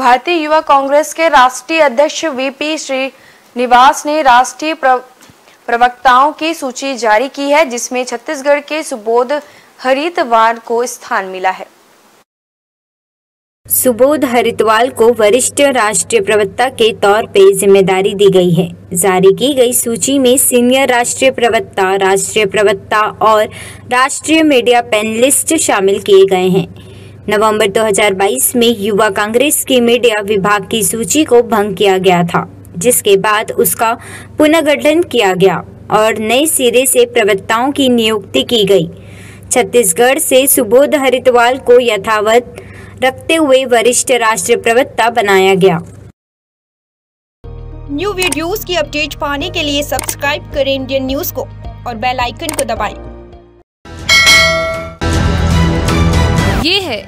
भारतीय युवा कांग्रेस के राष्ट्रीय अध्यक्ष वीपी श्रीनिवास ने राष्ट्रीय प्रवक्ताओं की सूची जारी की है, जिसमें छत्तीसगढ़ के सुबोध हरितवार को स्थान मिला है। सुबोध हरितवाल को वरिष्ठ राष्ट्रीय प्रवक्ता के तौर पे ज़िम्मेदारी दी गई है। जारी की गई सूची में सीनियर राष्ट्रीय प्रवक्ता राष्ट्रीय प्रवक्ता और राष्ट्रीय मीडिया पैनलिस्ट शामिल किए गए हैं। नवंबर 2022 में युवा कांग्रेस की मीडिया विभाग की सूची को भंग किया गया था, जिसके बाद उसका पुनर्गठन किया गया और नए सिरे से प्रवक्ताओं की नियुक्ति की गई छत्तीसगढ़ से सुबोध हरितवाल को यथावत रखते हुए वरिष्ठ राष्ट्रीय प्रवक्ता बनाया गया न्यू वीडियोस की अपडेट पाने के लिए सब्सक्राइब करें इंडियन न्यूज़ को और बेल आइकन को दबाएँ।